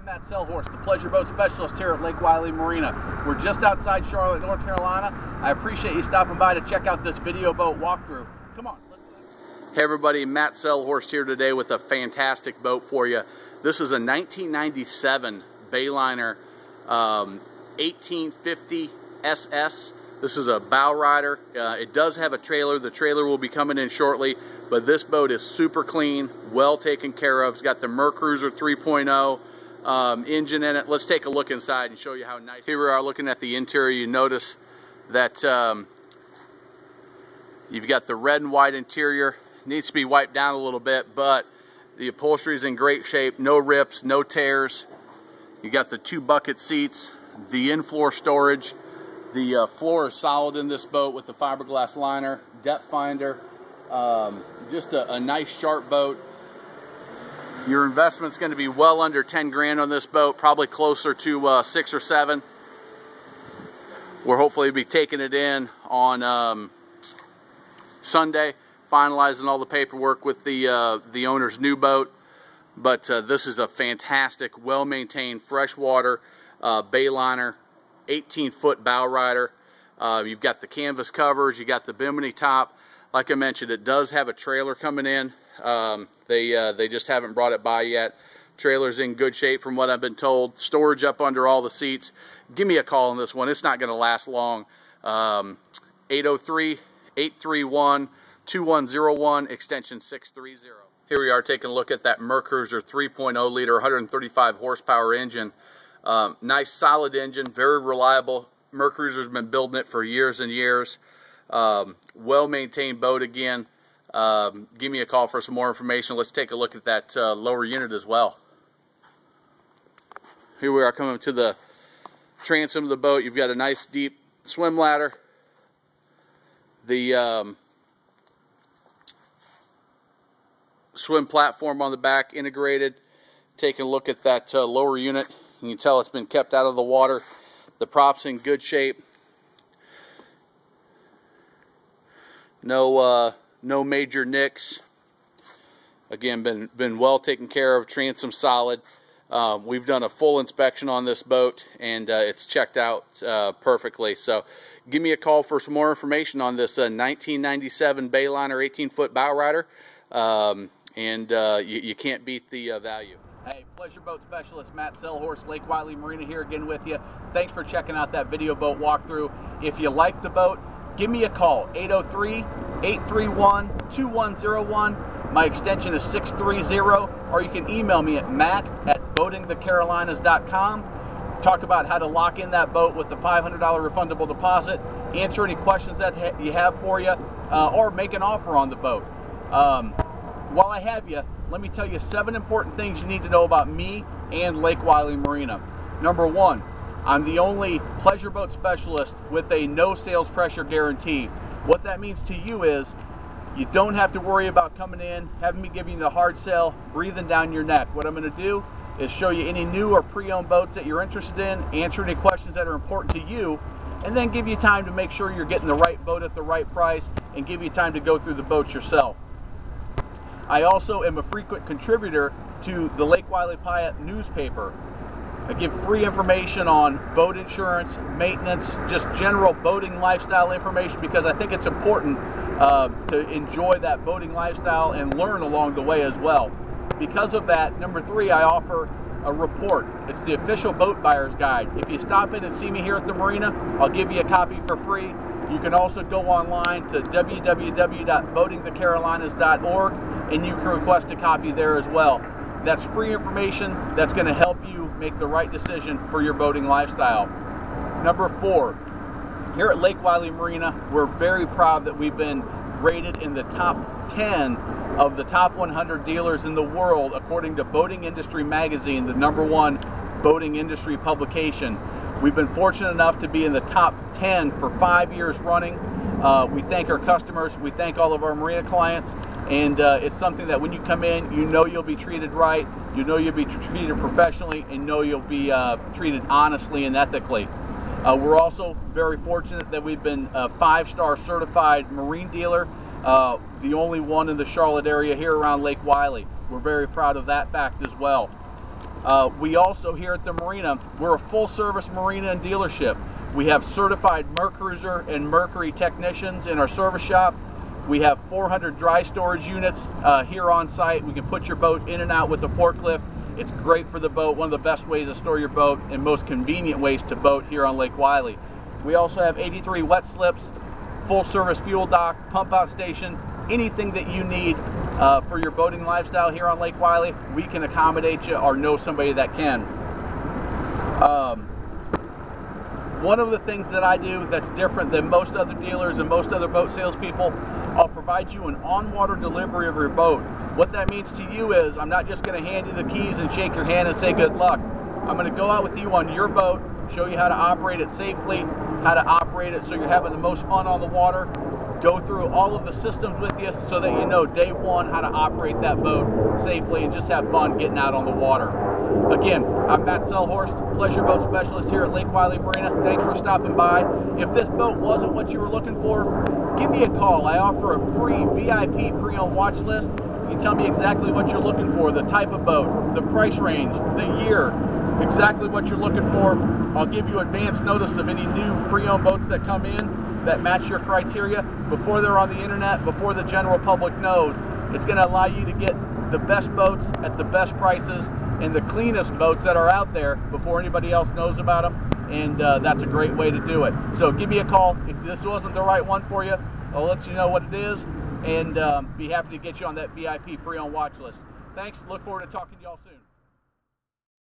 I'm Matt Selhorst, the pleasure boat specialist here at Lake Wylie Marina. We're just outside Charlotte, North Carolina. I appreciate you stopping by to check out this video boat walkthrough. Come on. Hey everybody, Matt Selhorst here today with a fantastic boat for you. This is a 1997 Bayliner um, 1850 SS. This is a bow rider. Uh, it does have a trailer. The trailer will be coming in shortly, but this boat is super clean, well taken care of. It's got the Mercruiser 3.0 um, engine in it. Let's take a look inside and show you how nice. Here we are looking at the interior. You notice that um, you've got the red and white interior needs to be wiped down a little bit, but the upholstery is in great shape. No rips, no tears. You got the two bucket seats, the in-floor storage. The uh, floor is solid in this boat with the fiberglass liner, depth finder. Um, just a, a nice sharp boat. Your investment's going to be well under 10 grand on this boat, probably closer to uh, six or seven. We're hopefully be taking it in on um, Sunday finalizing all the paperwork with the uh, the owner's new boat. But uh, this is a fantastic, well-maintained freshwater uh, Bayliner, 18-foot bow rider. Uh, you've got the canvas covers, you got the bimini top. Like I mentioned, it does have a trailer coming in. Um, they uh, they just haven't brought it by yet. Trailer's in good shape from what I've been told. Storage up under all the seats. Give me a call on this one. It's not going to last long. Um, 803 831 2101 extension 630. Here we are taking a look at that Mercruiser 3.0 liter 135 horsepower engine. Um, nice solid engine, very reliable. Mercruiser's been building it for years and years. Um, well maintained boat again. Um, give me a call for some more information. Let's take a look at that uh, lower unit as well. Here we are coming to the transom of the boat. You've got a nice deep swim ladder. The um, swim platform on the back integrated. Taking a look at that uh, lower unit, you can tell it's been kept out of the water. The prop's in good shape. No, uh, no major nicks. Again, been been well taken care of. Transom solid. Um, we've done a full inspection on this boat, and uh, it's checked out uh, perfectly. So, give me a call for some more information on this 1997 uh, Bayliner 18-foot bow rider. Um, and uh, you, you, can't beat the uh, value. Hey, Pleasure Boat Specialist Matt Selhorst, Lake Wylie Marina here again with you. Thanks for checking out that video boat walkthrough. If you like the boat, give me a call, 803-831-2101. My extension is 630, or you can email me at matt at boatingthecarolinas.com. Talk about how to lock in that boat with the $500 refundable deposit, answer any questions that you have for you, uh, or make an offer on the boat. Um, while I have you, let me tell you seven important things you need to know about me and Lake Wylie Marina. Number one, I'm the only pleasure boat specialist with a no sales pressure guarantee. What that means to you is you don't have to worry about coming in, having me give you the hard sell, breathing down your neck. What I'm going to do is show you any new or pre-owned boats that you're interested in, answer any questions that are important to you, and then give you time to make sure you're getting the right boat at the right price and give you time to go through the boats yourself. I also am a frequent contributor to the Lake Wylie Pilot newspaper. I give free information on boat insurance, maintenance, just general boating lifestyle information because I think it's important uh, to enjoy that boating lifestyle and learn along the way as well. Because of that, number three, I offer a report. It's the official boat buyer's guide. If you stop in and see me here at the marina, I'll give you a copy for free. You can also go online to www.boatingthecarolinas.org and you can request a copy there as well. That's free information that's going to help you make the right decision for your boating lifestyle. Number four, here at Lake Wylie Marina, we're very proud that we've been rated in the top 10 of the top 100 dealers in the world according to Boating Industry Magazine, the number one boating industry publication. We've been fortunate enough to be in the top 10 for five years running. Uh, we thank our customers, we thank all of our marina clients, and uh, it's something that when you come in, you know you'll be treated right, you know you'll be treated professionally, and know you'll be uh, treated honestly and ethically. Uh, we're also very fortunate that we've been a five-star certified marine dealer, uh, the only one in the Charlotte area here around Lake Wylie. We're very proud of that fact as well. Uh, we also here at the marina, we're a full service marina and dealership. We have certified Mercruiser and Mercury technicians in our service shop. We have 400 dry storage units uh, here on site. We can put your boat in and out with the forklift. It's great for the boat, one of the best ways to store your boat and most convenient ways to boat here on Lake Wylie. We also have 83 wet slips, full service fuel dock, pump out station, anything that you need uh, for your boating lifestyle here on Lake Wylie, we can accommodate you or know somebody that can. Um, one of the things that I do that's different than most other dealers and most other boat salespeople, I'll provide you an on-water delivery of your boat. What that means to you is I'm not just going to hand you the keys and shake your hand and say good luck. I'm going to go out with you on your boat, show you how to operate it safely, how to operate it so you're having the most fun on the water, go through all of the systems with you so that you know day one how to operate that boat safely and just have fun getting out on the water. Again, I'm Matt Selhorst, Pleasure Boat Specialist here at Lake Wylie Marina. Thanks for stopping by. If this boat wasn't what you were looking for, give me a call. I offer a free VIP pre-owned watch list. You can tell me exactly what you're looking for, the type of boat, the price range, the year, exactly what you're looking for. I'll give you advance notice of any new pre-owned boats that come in that match your criteria before they're on the internet, before the general public knows. It's going to allow you to get the best boats at the best prices and the cleanest boats that are out there before anybody else knows about them. And uh, that's a great way to do it. So give me a call. If this wasn't the right one for you, I'll let you know what it is and um, be happy to get you on that VIP pre-owned watch list. Thanks. Look forward to talking to y'all soon.